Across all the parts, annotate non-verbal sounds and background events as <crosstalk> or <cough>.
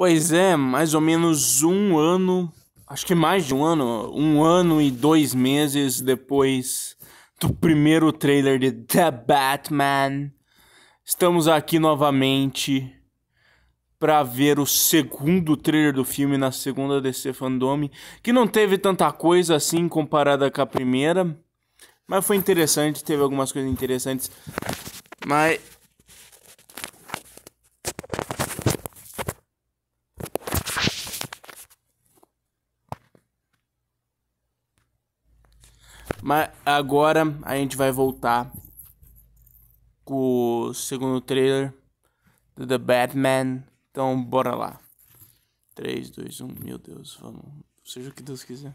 Pois é, mais ou menos um ano, acho que mais de um ano, um ano e dois meses depois do primeiro trailer de The Batman, estamos aqui novamente para ver o segundo trailer do filme na segunda DC Fandome, que não teve tanta coisa assim comparada com a primeira, mas foi interessante, teve algumas coisas interessantes, mas Mas agora a gente vai voltar com o segundo trailer do The Batman. Então bora lá. 3, 2, 1, meu Deus, vamos. Seja o que Deus quiser.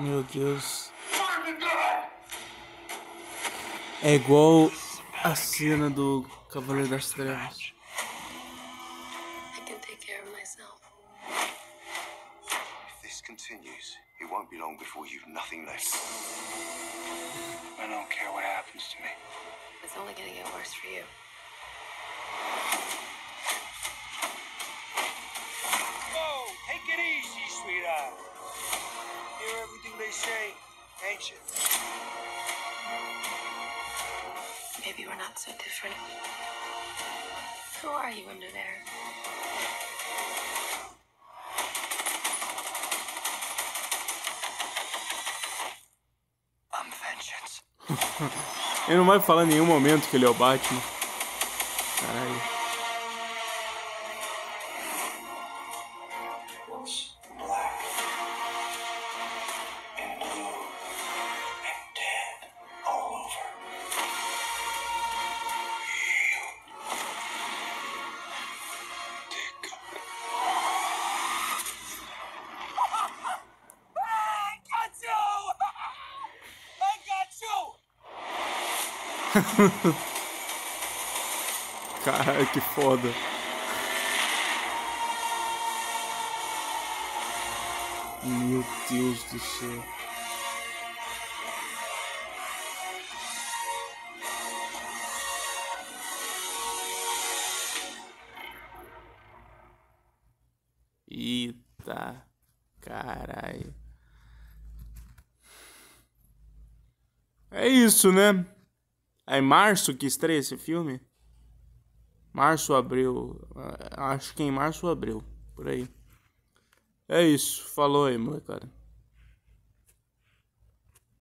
Meu Deus. É igual a cena do Cavaleiro das Trevas. continues, it won't be long before you've nothing left. I don't care what happens to me. It's only gonna get worse for you. Say, ain't you? Maybe we're not so different. Who are you under there? I'm vengeance. <laughs> ele não vai falar em nenhum momento que ele é o Batman. Caralho. <laughs> Caralho, que foda. Meu Deus do céu. Eita, caralho. É isso, né? É em março que estreia esse filme? Março, abril. Acho que é em março ou abril. Por aí. É isso. Falou aí, molecada.